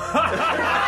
哈哈哈